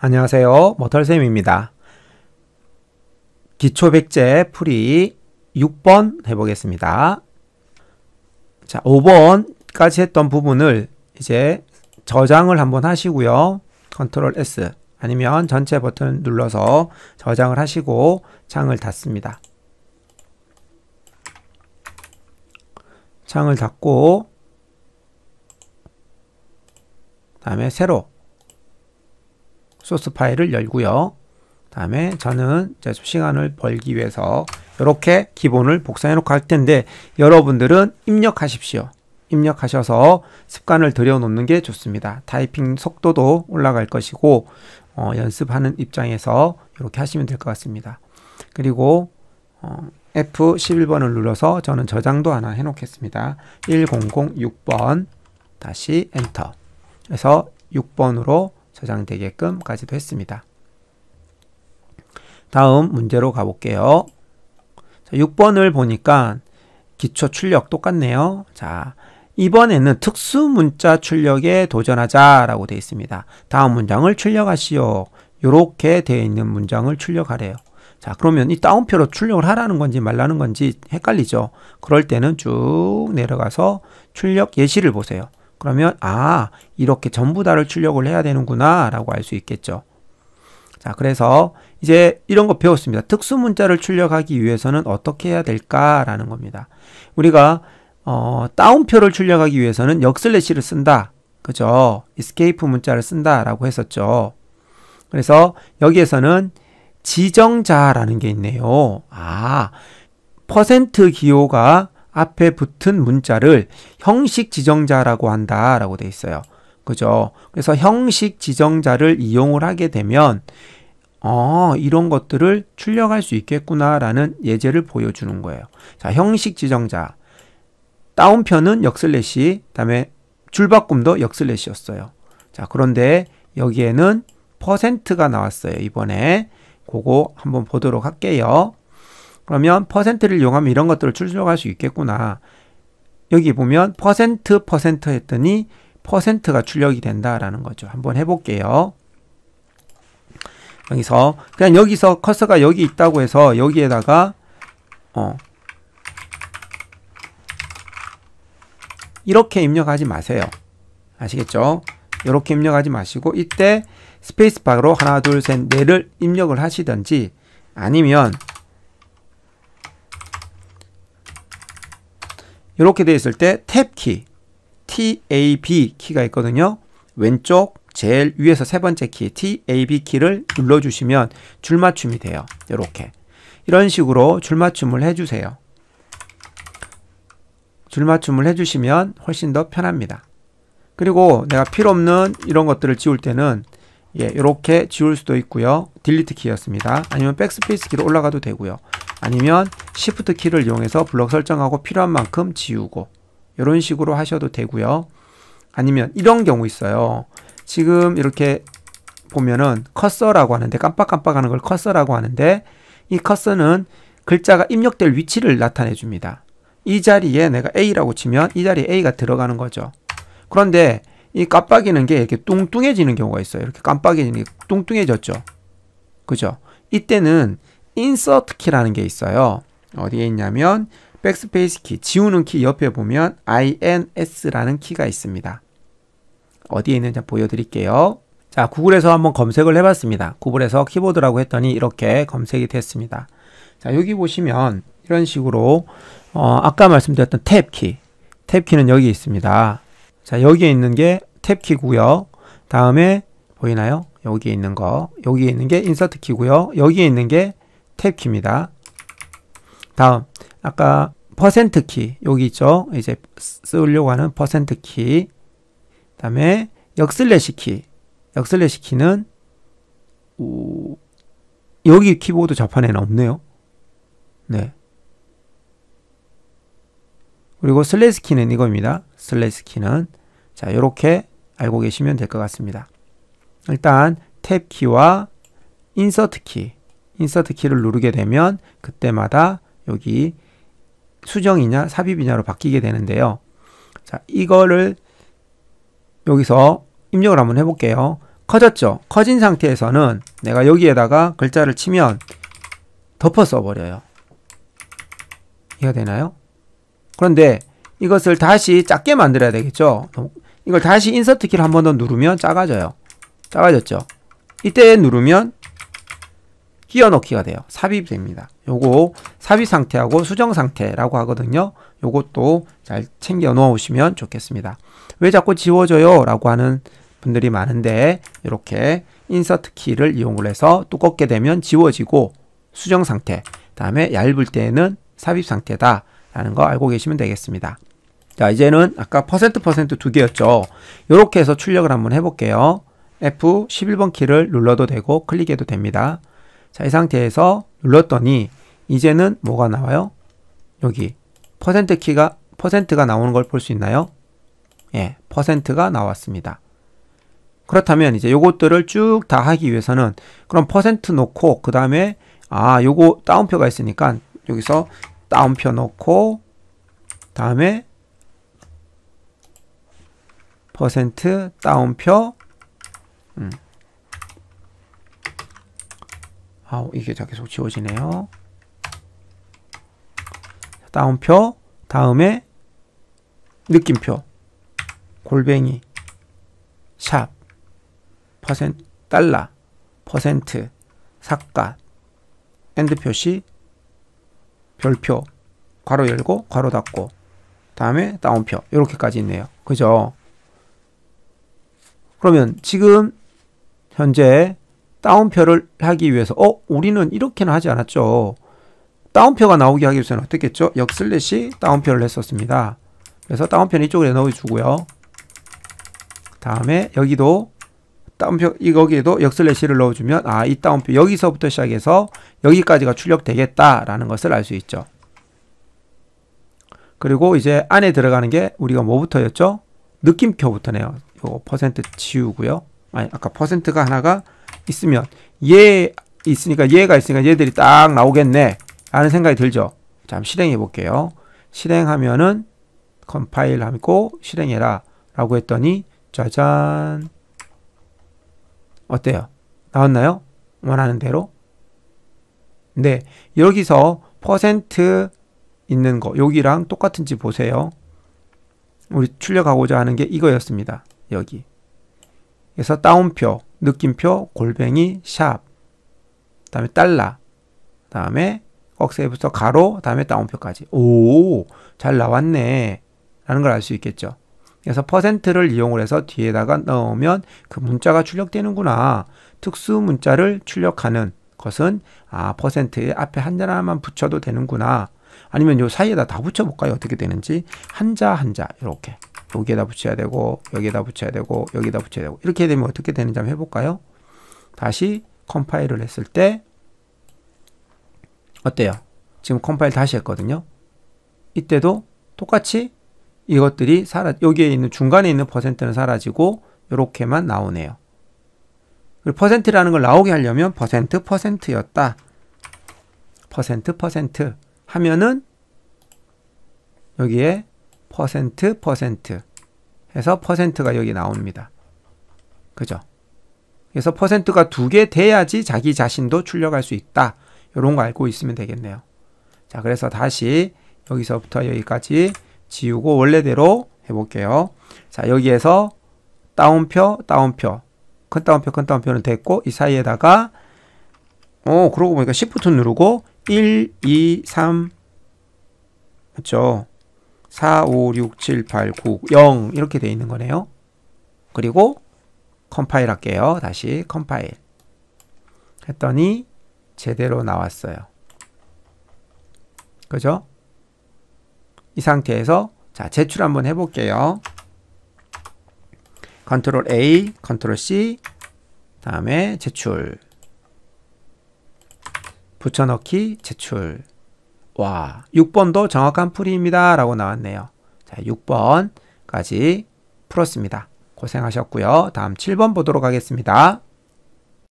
안녕하세요. 모털쌤입니다. 기초백제 풀이 6번 해보겠습니다. 자, 5번까지 했던 부분을 이제 저장을 한번 하시고요. 컨트롤 S 아니면 전체 버튼 눌러서 저장을 하시고 창을 닫습니다. 창을 닫고 다음에 새로 소스 파일을 열고요. 다음에 저는 이제 시간을 벌기 위해서 이렇게 기본을 복사해 놓고 할 텐데 여러분들은 입력하십시오. 입력하셔서 습관을 들여놓는 게 좋습니다. 타이핑 속도도 올라갈 것이고 어, 연습하는 입장에서 이렇게 하시면 될 것 같습니다. 그리고 어, F11번을 눌러서 저는 저장도 하나 해 놓겠습니다. 1006번 다시 엔터 그래서 6번으로 저장되게끔까지도 했습니다. 다음 문제로 가볼게요. 자, 6번을 보니까 기초 출력 똑같네요. 자, 이번에는 특수 문자 출력에 도전하자라고 되어 있습니다. 다음 문장을 출력하시오. 이렇게 되어 있는 문장을 출력하래요. 자, 그러면 이 따옴표로 출력을 하라는 건지 말라는 건지 헷갈리죠. 그럴 때는 쭉 내려가서 출력 예시를 보세요. 그러면 아 이렇게 전부 다를 출력을 해야 되는구나 라고 알 수 있겠죠. 자 그래서 이제 이런 거 배웠습니다. 특수 문자를 출력하기 위해서는 어떻게 해야 될까라는 겁니다. 우리가 어, 따옴표를 출력하기 위해서는 역슬래시를 쓴다. 그죠? escape 문자를 쓴다라고 했었죠. 그래서 여기에서는 지정자라는 게 있네요. 아, 퍼센트 기호가 앞에 붙은 문자를 형식 지정자라고 한다라고 돼 있어요. 그죠? 그래서 형식 지정자를 이용을 하게 되면 어, 이런 것들을 출력할 수 있겠구나라는 예제를 보여주는 거예요. 자, 형식 지정자. 다운표는 역슬래시, 다음에 줄바꿈도 역슬래시였어요. 자, 그런데 여기에는 퍼센트가 나왔어요. 이번에. 그거 한번 보도록 할게요. 그러면 퍼센트를 이용하면 이런 것들을 출력할 수 있겠구나. 여기 보면 퍼센트 퍼센트 했더니 퍼센트가 출력이 된다라는 거죠. 한번 해볼게요. 여기서 그냥 여기서 커서가 여기 있다고 해서 여기에다가 어 이렇게 입력하지 마세요. 아시겠죠? 이렇게 입력하지 마시고 이때 스페이스바로 하나 둘셋 넷을 입력을 하시든지 아니면 이렇게 되어 있을 때 탭 키 TAB 키가 있거든요. 왼쪽 제일 위에서 세 번째 키 TAB 키를 눌러주시면 줄맞춤이 돼요. 이렇게 이런 식으로 줄맞춤을 해주세요. 줄맞춤을 해주시면 훨씬 더 편합니다. 그리고 내가 필요 없는 이런 것들을 지울 때는 예, 이렇게 지울 수도 있고요. Delete 키였습니다. 아니면 백스페이스 키로 올라가도 되고요. 아니면 Shift 키를 이용해서 블럭 설정하고 필요한 만큼 지우고 이런 식으로 하셔도 되고요. 아니면 이런 경우 있어요. 지금 이렇게 보면은 커서라고 하는데 깜빡깜빡하는 걸 커서라고 하는데 이 커서는 글자가 입력될 위치를 나타내 줍니다. 이 자리에 내가 A라고 치면 이 자리에 A가 들어가는 거죠. 그런데 이 깜빡이는 게 이렇게 뚱뚱해지는 경우가 있어요. 이렇게 깜빡이는 게 뚱뚱해졌죠. 그죠? 이때는 Insert 키라는 게 있어요. 어디에 있냐면 백스페이스 키, 지우는 키 옆에 보면 INS라는 키가 있습니다. 어디에 있는지 보여드릴게요. 자, 구글에서 한번 검색을 해봤습니다. 구글에서 키보드라고 했더니 이렇게 검색이 됐습니다. 자, 여기 보시면 이런 식으로 어, 아까 말씀드렸던 탭 키, 탭 키는 여기 있습니다. 자, 여기에 있는 게 탭 키고요. 다음에 보이나요? 여기에 있는 거, 여기에 있는 게 Insert 키고요. 여기에 있는 게 탭 키입니다. 다음 아까 퍼센트 키 여기 있죠. 이제 쓰려고 하는 퍼센트 키. 다음에 역슬래시 키. 역슬래시 키는 오, 여기 키보드 자판에는 없네요. 네. 그리고 슬래시 키는 이겁니다. 슬래시 키는 자, 이렇게 알고 계시면 될 것 같습니다. 일단 탭 키와 Insert 키 Insert 키를 누르게 되면 그때마다 여기 수정이냐 삽입이냐로 바뀌게 되는데요. 자, 이거를 여기서 입력을 한번 해볼게요. 커졌죠. 커진 상태에서는 내가 여기에다가 글자를 치면 덮어 써버려요. 이해가 되나요? 그런데 이것을 다시 작게 만들어야 되겠죠. 이걸 다시 인서트 키를 한 번 더 누르면 작아져요. 작아졌죠. 이때 누르면 끼워 넣기가 돼요. 삽입됩니다. 요거 삽입 상태하고 수정 상태라고 하거든요. 요것도 잘 챙겨 놓으시면 좋겠습니다. 왜 자꾸 지워져요? 라고 하는 분들이 많은데 이렇게 인서트 키를 이용을 해서 두껍게 되면 지워지고 수정 상태 다음에 얇을 때는 삽입 상태다 라는 거 알고 계시면 되겠습니다. 자 이제는 아까 퍼센트 퍼센트 두 개였죠. 이렇게 해서 출력을 한번 해볼게요. F11번 키를 눌러도 되고 클릭해도 됩니다. 자, 이 상태에서 눌렀더니 이제는 뭐가 나와요? 여기 퍼센트 키가 퍼센트가 나오는 걸 볼 수 있나요? 예, 퍼센트가 나왔습니다. 그렇다면 이제 요것들을 쭉 다 하기 위해서는 그럼 퍼센트 놓고 그 다음에 아 요거 다운표가 있으니까 여기서 다운표 놓고 다음에 퍼센트 따옴표 음. 아 이게 자 계속 지워지네요. 따옴표 다음에 느낌표 골뱅이 sharp 퍼센트 달러 퍼센트 삿갓 and 표시 별표 괄호 열고 괄호 닫고 다음에 따옴표 이렇게까지 있네요. 그죠? 그러면 지금 현재 따옴표를 하기 위해서 어 우리는 이렇게는 하지 않았죠. 따옴표가 나오게 하기 위해서는 어떻게 했죠? 역 슬래시 따옴표를 했었습니다. 그래서 따옴표는 이쪽에 넣어주고요. 다음에 여기도 따옴표 여기에도 역 슬래시를 넣어주면 아 이 따옴표 여기서부터 시작해서 여기까지가 출력되겠다라는 것을 알 수 있죠. 그리고 이제 안에 들어가는 게 우리가 뭐부터였죠? 느낌표부터네요. 요 퍼센트 지우고요. 아니 아까 퍼센트가 하나가 있으면 얘 있으니까 얘가 있으니까 얘들이 딱 나오겠네 라는 생각이 들죠. 자, 실행해 볼게요. 실행하면은 컴파일 하고 실행해라 라고 했더니 짜잔 어때요? 나왔나요? 원하는 대로? 네, 여기서 퍼센트 있는 거 여기랑 똑같은지 보세요. 우리 출력하고자 하는 게 이거였습니다. 여기. 그래서 다운표, 느낌표, 골뱅이, 샵, 다음에 달러, 다음에 꺽쇠부터 가로, 다음에 다운표까지. 오, 잘 나왔네. 라는 걸 알 수 있겠죠. 그래서 퍼센트를 이용을 해서 뒤에다가 넣으면 그 문자가 출력되는구나. 특수 문자를 출력하는 것은 아 퍼센트의 앞에 한자만 붙여도 되는구나. 아니면 요 사이에다 다 붙여볼까요? 어떻게 되는지 한자 한자 이렇게 여기에다 붙여야 되고 여기에다 붙여야 되고 여기에다 붙여야 되고 이렇게 되면 어떻게 되는지 한번 해볼까요? 다시 컴파일을 했을 때 어때요? 지금 컴파일 다시 했거든요. 이때도 똑같이 이것들이 사라 여기에 있는 중간에 있는 퍼센트는 사라지고 이렇게만 나오네요. 퍼센트라는 걸 나오게 하려면 퍼센트 퍼센트였다. 퍼센트 퍼센트 하면은 여기에 퍼센트 퍼센트 해서 퍼센트가 여기 나옵니다. 그죠? 그래서 퍼센트가 두 개 돼야지 자기 자신도 출력할 수 있다. 이런 거 알고 있으면 되겠네요. 자, 그래서 다시 여기서부터 여기까지 지우고 원래대로 해볼게요. 자, 여기에서 따옴표, 따옴표, 큰 따옴표, 큰 따옴표는 됐고 이 사이에다가 어, 그러고 보니까 Shift 누르고 1, 2, 3 맞죠? 4, 5, 6, 7, 8, 9, 0 이렇게 돼 있는 거네요. 그리고 컴파일 할게요. 다시 컴파일 했더니 제대로 나왔어요. 그죠? 이 상태에서 자 제출 한번 해볼게요. Control A, Control C 다음에 제출 붙여넣기 제출 와 6번도 정확한 풀이입니다. 라고 나왔네요. 자 6번까지 풀었습니다. 고생하셨고요. 다음 7번 보도록 하겠습니다